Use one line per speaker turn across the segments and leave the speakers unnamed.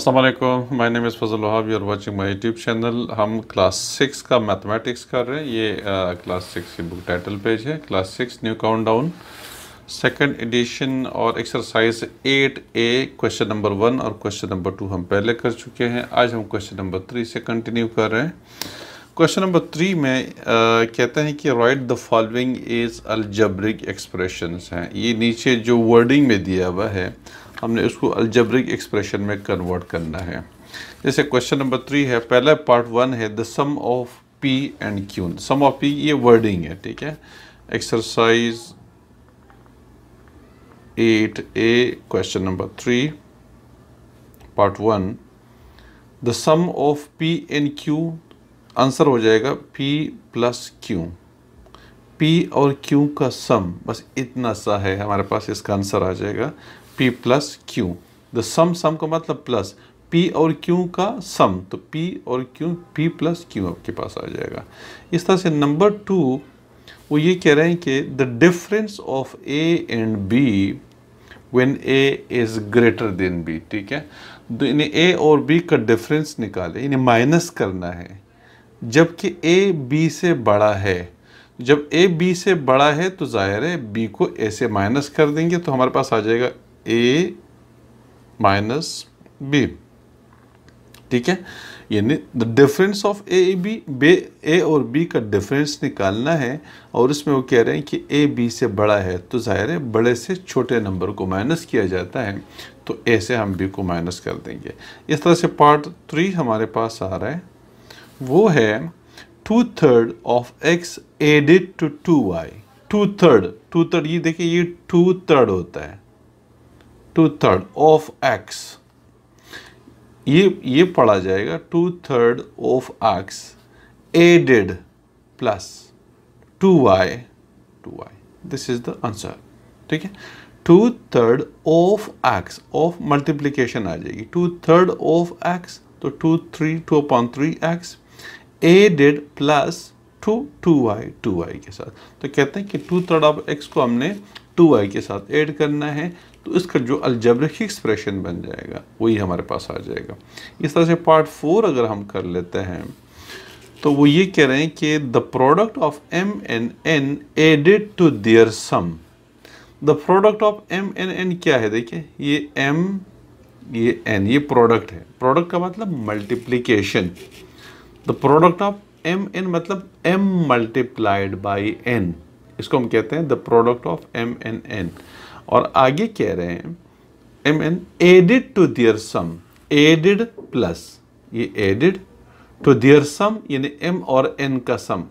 Aslam my name Fazal Wahab you are watching my YouTube channel हम class six का mathematics कर रहे हैं। ये क्लास सिक्स की बुक टाइटल पेज है। Class six new countdown second edition और exercise eight A question number one और क्वेश्चन नंबर टू हम पहले कर चुके हैं। आज हम क्वेश्चन नंबर थ्री से कंटिन्यू कर रहे हैं। क्वेश्चन नंबर थ्री में आ, कहते हैं कि write the following is algebraic expressions हैं। ये नीचे जो वर्डिंग में दिया हुआ है हमने उसको अलजब्रिक एक्सप्रेशन में कन्वर्ट करना है। जैसे क्वेश्चन नंबर थ्री है, पहला पार्ट वन है the sum of p and q sum of p ये वर्डिंग है, ठीक है? Exercise eight A question number three part one the sum of p and q answer हो जाएगा पी प्लस क्यू पी और Q का sum बस इतना सा है, हमारे पास इसका आंसर आ जाएगा। P plus q the sum sum का मतलब प्लस पी और क्यू का सम तो पी और क्यू पी प्लस क्यू आपके पास आ जाएगा. इस तरह से नंबर टू वो ये कह रहे हैं कि the difference of a and b when a is greater than b ठीक है? तो इन्हें ए और बी का डिफरेंस निकाले, इन्हें माइनस करना है. जबकि ए बी से बड़ा है. जब ए बी से बड़ा है तो ज़ाहिर है बी को ए से माइनस कर देंगे तो हमारे पास आ जाएगा ए माइनस बी ठीक है? यानी the difference of a b बे ए और बी का डिफरेंस निकालना है और इसमें वो कह रहे हैं कि ए बी से बड़ा है तो ज़ाहिर है बड़े से छोटे नंबर को माइनस किया जाता है तो ए से हम बी को माइनस कर देंगे। इस तरह से पार्ट थ्री हमारे पास आ रहा है। वो है two third of x added to two y two third two third ये देखिए, ये टू थर्ड होता है। Two third of x. ये ये पढ़ा जाएगा two third of x added plus two y two y. This is the answer ठीक है? Two third of x, of multiplication आ जाएगी। टू थर्ड ऑफ़ एक्स तो two three, two upon three x, added plus two two y two y के साथ। तो कहते हैं कि टू थर्ड ऑफ़ एक्स को हमने टू वाई के साथ ऐड करना है। तो इसका जो अलजब्रिक एक्सप्रेशन बन जाएगा, वही हमारे पास आ जाएगा। इस तरह से पार्ट फोर अगर हम कर लेते हैं तो वो ये कह रहे हैं कि the product of m n n added to their sum the product of m n n क्या है? देखिए, ये एम ये एन ये प्रोडक्ट है। प्रोडक्ट का मतलब multiplication the product of m n मतलब एम मल्टीप्लाइड बाई एन इसको हम कहते हैं the product of m n n और आगे कह रहे हैं m n added to their sum added plus ये एडिड टू दियर सम यानी एम और एन का सम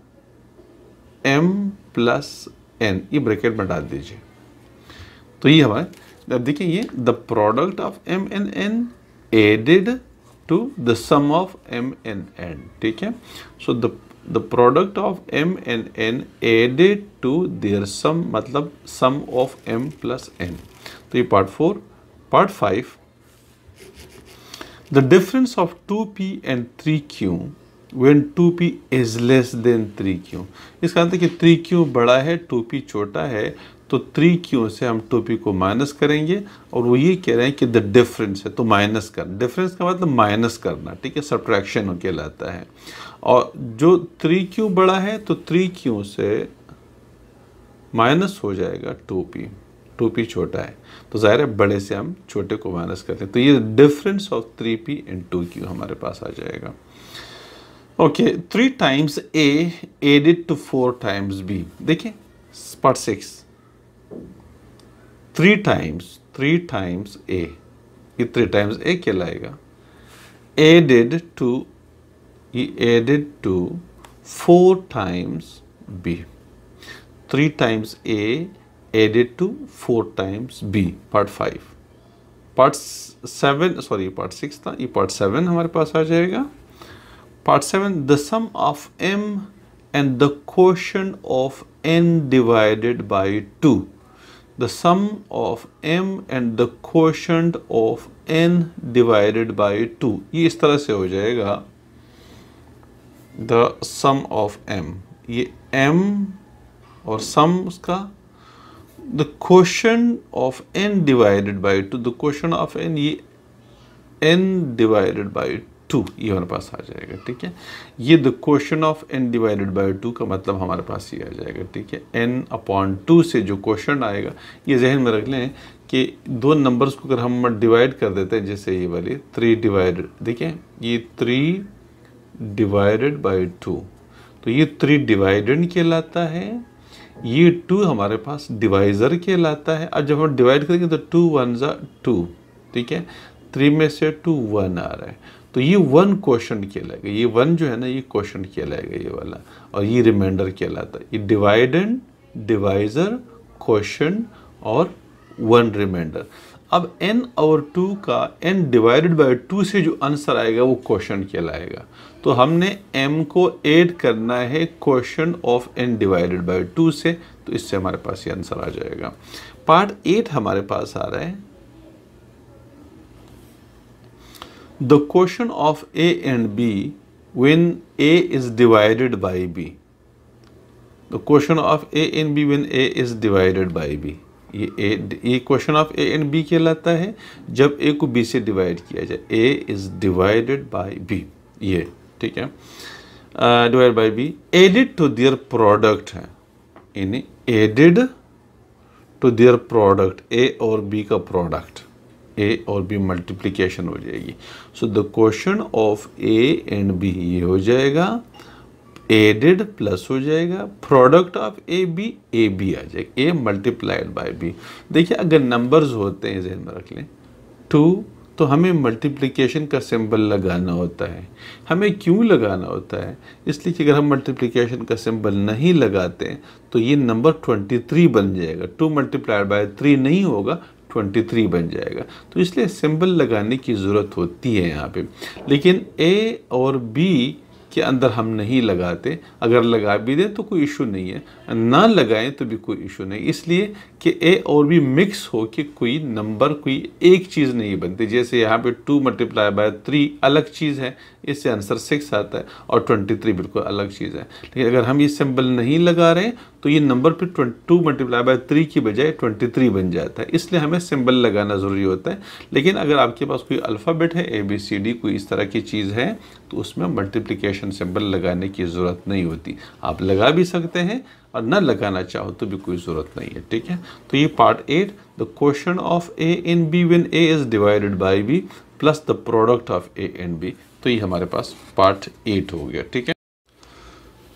एम प्लस एन ये ब्रैकेट में डाल दीजिए। तो ये हमारे, अब देखिए ये the product of m n n added to the sum of m n n ठीक है? So the the product of m and n added to their sum मतलब sum of m plus n. तो ये part four part five the difference of 2p and 3q when 2p is less than 3q इसका मतलब कि 3q बड़ा है 2p छोटा है तो थ्री क्यू से हम टू पी को माइनस करेंगे और वो ये कह रहे हैं कि द डिफरेंस है तो माइनस कर। डिफरेंस का मतलब माइनस करना, ठीक है? सब्ट्रैक्शन कहलाता है। और जो थ्री क्यू बड़ा है तो थ्री क्यू से माइनस हो जाएगा टू पी टू पी छोटा है। तो ज़ाहिर है, बड़े से हम छोटे को माइनस करते हैं। तो ये difference of three p and two q हमारे पास आ जाएगा। Okay three times a added to four times b देखिए part six three times three times a ये थ्री टाइम्स ए कहलाएगा। Added to he added to 4 times B. 3 times A added to 4 times B, part 5. Part 7, sorry, part 6 था ये part 7 हमारे पास आ जाएगा part 7 the sum of M and the quotient of N divided by 2 the sum of M and the quotient of N divided by 2 ये इस तरह से हो जाएगा द सम ऑफ़ एम। ये एम और सम उसका the question of n divided by two, the question of n ये एन डिवाइडेड बाई टू, ये हमारे पास आ जाएगा, ठीक है? ये the question of n divided by two का मतलब हमारे पास ये आ जाएगा, ठीक है? एन अपॉन टू से जो क्वेश्चन आएगा, ये जहन में रख लें कि दो नंबर्स को अगर हम डिवाइड कर देते हैं, जैसे ये वाली थ्री डिवाइडेड देखिए ये थ्री डिवाइडेड बाई टू तो ये थ्री डिवाइडेड कहलाता है, ये टू हमारे पास डिवाइज़र कहलाता है। अब जब हम डिवाइड करेंगे तो टू वन ज़ा टू ठीक है? थ्री में से टू वन आ रहा है। तो ये वन क्वेश्चन कहलाएगा। ये वन जो है ना, ये क्वेश्चन कहलाएगा ये वाला। और ये रिमाइंडर कहलाता है। ये डिवाइडेंड डिवाइज़र क्वेश्चन और वन रिमाइंडर अब n और 2 का, n डिवाइडेड बाय 2 से जो आंसर आएगा वो क्वेश्चन कहलाएगा। तो हमने m को ऐड करना है question of n divided by 2 से तो इससे हमारे पास ये आंसर आ जाएगा। पार्ट एट हमारे पास आ रहा है। The question of a and b when a is divided by b the question of a and b when a is divided by b ये ए ये question of a and b कहलाता है, जब ए को बी से डिवाइड किया जाए। A is divided by b ये। ठीक है। Divide by b added to their product है। यानी added to their product a और बी का प्रोडक्ट ए और बी मल्टीप्लीकेशन हो जाएगी। So the question of a and b ये हो जाएगा एडेड प्लस हो जाएगा product of a b a b आ जाएगा। ए मल्टीप्लाइड बाय बी देखिए, अगर नंबर्स होते हैं जहन में रख लें। टू तो हमें मल्टीप्लिकेशन का सिंबल लगाना होता है। हमें क्यों लगाना होता है? इसलिए कि अगर हम मल्टीप्लिकेशन का सिंबल नहीं लगाते तो ये नंबर ट्वेंटी थ्री बन जाएगा। टू मल्टीप्लाइड बाय थ्री नहीं होगा ट्वेंटी थ्री बन जाएगा। तो इसलिए सिंबल लगाने की ज़रूरत होती है यहाँ पे। लेकिन ए और बी के अंदर हम नहीं लगाते, अगर लगा भी दें तो कोई इशू नहीं है, ना लगाएँ तो भी कोई इशू नहीं। इसलिए कि ए और भी मिक्स हो कि कोई नंबर, कोई एक चीज़ नहीं बनती। जैसे यहाँ पे टू मल्टीप्लाई बाय थ्री अलग चीज़ है, इससे आंसर सिक्स आता है और ट्वेंटी थ्री बिल्कुल अलग चीज़ है। लेकिन अगर हम ये सिंबल नहीं लगा रहे तो ये नंबर फिर टू मल्टीप्लाई बाय थ्री की बजाय ट्वेंटी थ्री बन जाता है। इसलिए हमें सिंबल लगाना ज़रूरी होता है। लेकिन अगर आपके पास कोई अल्फ़ाबेट है, ए बी सी डी कोई इस तरह की चीज़ है तो उसमें मल्टीप्लिकेशन सिंबल लगाने की ज़रूरत नहीं होती। आप लगा भी सकते हैं और न लगाना चाहो तो भी कोई ज़रूरत नहीं है, ठीक है? तो ये part eight the question of a in b when a is divided by b plus the product of a and b तो ये हमारे पास पार्ट एट हो गया, ठीक है?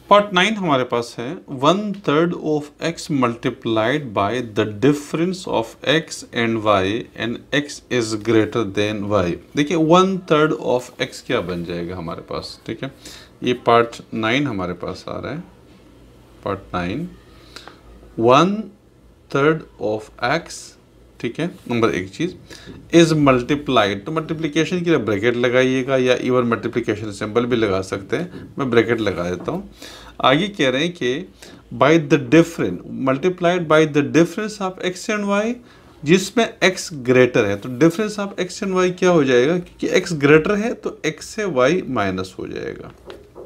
पार्ट नाइन हमारे पास है one third of x multiplied by the difference of x and y and x is greater than y देखिए वन थर्ड ऑफ़ एक्स क्या बन जाएगा हमारे पास, ठीक है? ये पार्ट नाइन हमारे पास आ रहा है part nine one third of x ठीक है, नंबर एक चीज़ इज़ मल्टीप्लाइड तो मल्टीप्लिकेशन के लिए ब्रैकेट लगाइएगा या इवन मल्टीप्लिकेशन सिंबल भी लगा सकते हैं। मैं ब्रैकेट लगा देता हूँ। आगे कह रहे हैं कि by the difference multiplied by the difference of x and y जिसमें एक्स ग्रेटर है तो difference of x and y क्या हो जाएगा? क्योंकि एक्स ग्रेटर है तो एक्स से वाई माइनस हो जाएगा।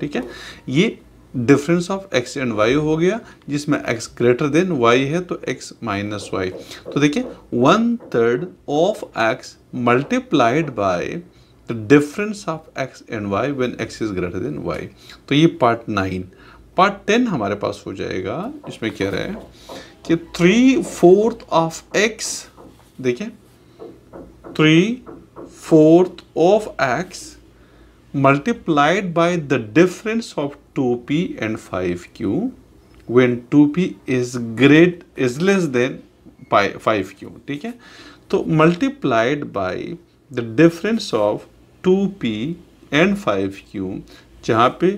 ठीक है? ये difference of x and y हो गया, जिसमें एक्स ग्रेटर देन y है तो x माइनस वाई। तो देखिए, one third of x multiplied by the difference of x and y when x is greater than y तो ये पार्ट नाइन। पार्ट टेन हमारे पास हो जाएगा। इसमें क्या रहे कि थ्री फोर्थ ऑफ़ एक्स देखिए three fourth of x multiplied by the difference of 2p and 5q when 2p is great is less than 5q ठीक है तो multiplied by the difference of 2p and 5q जहाँ पे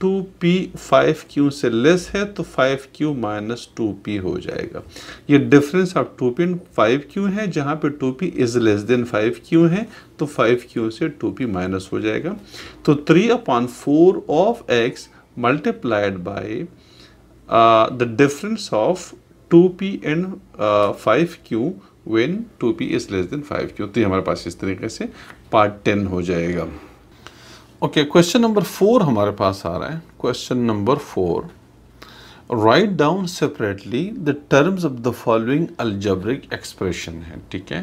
two P five Q से less है तो five q minus two p हो जाएगा। ये difference of two p five q है, जहाँ पे two p is less than five q है तो फाइव क्यू से टू पी माइनस हो जाएगा। तो three upon four of x multiplied by the difference of two p and five q when two p is less than five q. तो हमारे पास इस तरीके से पार्ट टेन हो जाएगा। ओके क्वेश्चन नंबर फोर हमारे पास आ रहा है। Question number four write down separately the terms of the following algebraic expression है, ठीक है?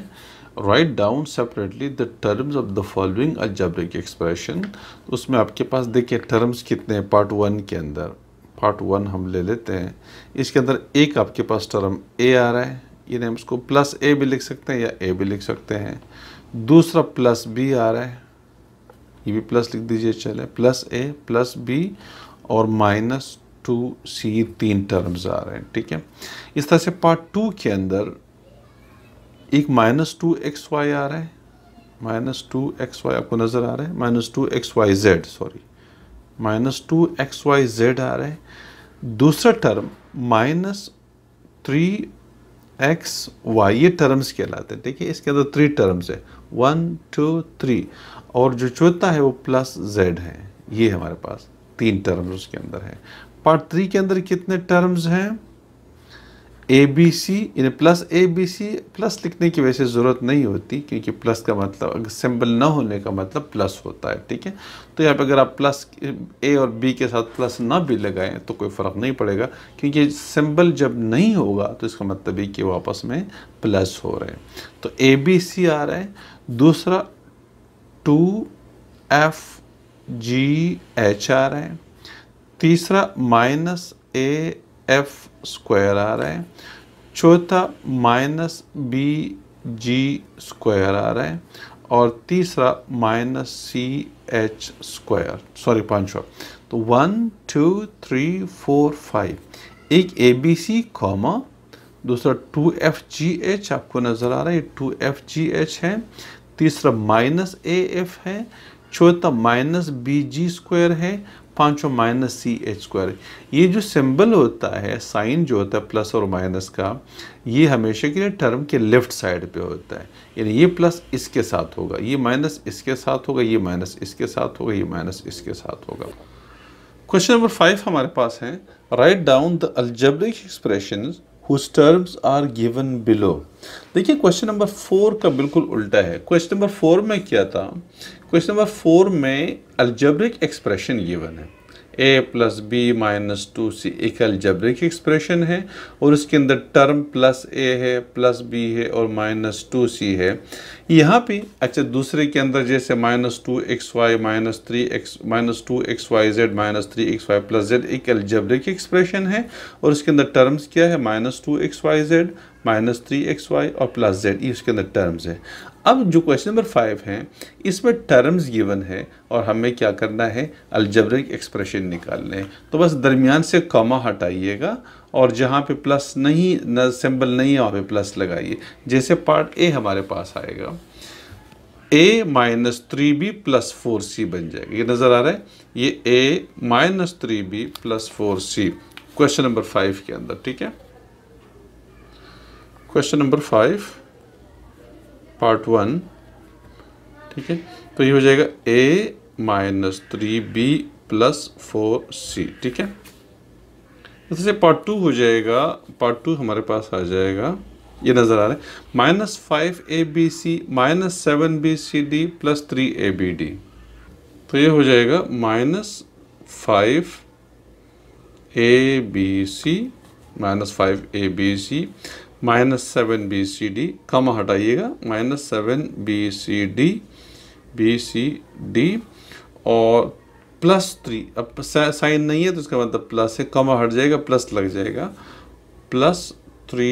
Write down separately the terms of the following algebraic expression उसमें आपके पास देखिए टर्म्स कितने हैं पार्ट वन के अंदर। पार्ट वन हम ले लेते हैं। इसके अंदर एक आपके पास टर्म ए आ रहा है। यानी हम इसको प्लस ए भी लिख सकते हैं या ए भी लिख सकते हैं। दूसरा प्लस बी आ रहा है। ये भी प्लस लिख दीजिए, चले। प्लस ए प्लस बी और माइनस टू सी तीन टर्म्स आ रहे हैं, ठीक है? इस तरह से पार्ट टू के अंदर एक माइनस टू एक्स वाई आ रहा है, माइनस टू एक्स वाई आपको नज़र आ रहा है, minus two x y z, sorry, minus two x y z आ रहा है। दूसरा term minus three x y, ये टर्म्स कहलाते हैं, ठीक है? इसके अंदर थ्री टर्म्स है। वन टू थ्री और जो चौथा है वो प्लस जेड है। ये हमारे पास तीन टर्म्स उसके अंदर है। पार्ट थ्री के अंदर कितने टर्म्स हैं? ए बी सी यानी plus a b c plus लिखने की वैसे ज़रूरत नहीं होती, क्योंकि प्लस का मतलब अगर सिंबल ना होने का मतलब प्लस होता है, ठीक है? तो यहाँ पे अगर आप प्लस ए और बी के साथ प्लस ना भी लगाएँ तो कोई फ़र्क नहीं पड़ेगा, क्योंकि सिंबल जब नहीं होगा तो इसका मतलब है कि वापस में प्लस हो रहे हैं। तो ए बी सी आ रहा है। दूसरा टू एफ़ जी एच आ रहा है। तीसरा माइनस ए एफ़ स्क्वायर आ रहा है। चौथा माइनस बी जी स्क्वायर आ रहा है और तीसरा minus c h square. Sorry, पांचवा। तो one, two, three, four, five. एक ए बी सी, कॉमा। दूसरा टू एफ़ जी एच आपको नज़र आ रहा है। टू एफ़ जी एच है। तीसरा माइनस ए एफ़ है, चौथा माइनस बी जी स्क्वायर है पाँचों माइनस सी एच स्क्वायर ये जो सिंबल होता है, साइन जो होता है, प्लस और माइनस का, ये हमेशा के लिए टर्म के लेफ़्ट साइड पे होता है। यानी ये प्लस इसके साथ होगा, ये माइनस इसके साथ होगा, ये माइनस इसके साथ होगा, ये माइनस इसके साथ होगा। क्वेश्चन नंबर फाइव हमारे पास है, write down the algebraic expression whose terms are given below देखिए क्वेश्चन नंबर फोर का बिल्कुल उल्टा है। क्वेश्चन नंबर फोर में क्या था? क्वेश्चन नंबर फोर में अल्जेब्रिक एक्सप्रेशन गिवन है। A plus b minus two c एक अल्जेब्रिक एक्सप्रेशन है, और उसके अंदर टर्म प्लस ए है प्लस बी है, और माइनस टू सी है। यहाँ पे अच्छा दूसरे के अंदर जैसे minus two x y minus three x minus two x y z minus three x y plus z एक अल्जेब्रिक एक्सप्रेशन है, और उसके अंदर टर्म्स क्या है? Minus two x y z minus three x y और प्लस जेड ये उसके अंदर टर्म्स है। अब जो क्वेश्चन नंबर फाइव है, इसमें टर्म्स गिवन है और हमें क्या करना है? अल्जब्रिक एक्सप्रेशन निकालने हैं। तो बस दरमियान से कॉमा हटाइएगा और जहाँ पे प्लस नहीं, न सिंबल नहीं है, वहाँ पे प्लस लगाइए। जैसे पार्ट ए हमारे पास आएगा। A minus three b plus four c बन जाएगा। ये नज़र आ रहा है? ये a minus three b plus four c question number five के अंदर, ठीक है? Question number five part one, ठीक है? तो ये हो जाएगा a minus three b plus four c ठीक है? जैसे पार्ट टू हो जाएगा, पार्ट टू हमारे पास आ जाएगा, ये नज़र आ रहा है, minus five a b c minus seven b c d plus three a b d तो ये हो जाएगा minus five a b c minus five a b c minus seven b c d come हटाइएगा minus seven b c d b c d और plus three अब sign नहीं है तो इसका मतलब प्लस है कम हट जाएगा प्लस लग जाएगा। Plus three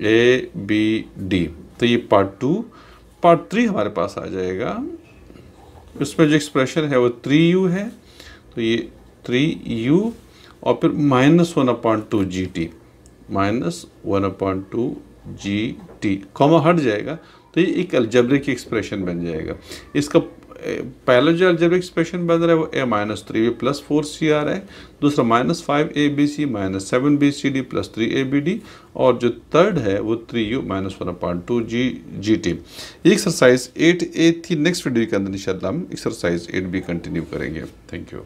a b d तो ये पार्ट टू पार्ट थ्री हमारे पास आ जाएगा। उसमें जो एक्सप्रेशन है वो थ्री यू है। तो ये थ्री यू और फिर minus one upon two g t minus one upon two g t comma हट जाएगा तो ये एक अल्जब्रिक एक्सप्रेशन बन जाएगा। इसका पहला जो अल्जब्रिक एक्सप्रेशन बन रहा है वो a minus three b plus four c आ रहा है, दूसरा minus five a b c minus seven b c d plus three a b d और जो थर्ड है वो three u minus one upon two g g t exercise eight a थी next video के अंदर इंशाल्लाह हम एक्सरसाइज एट भी कंटिन्यू करेंगे। Thank you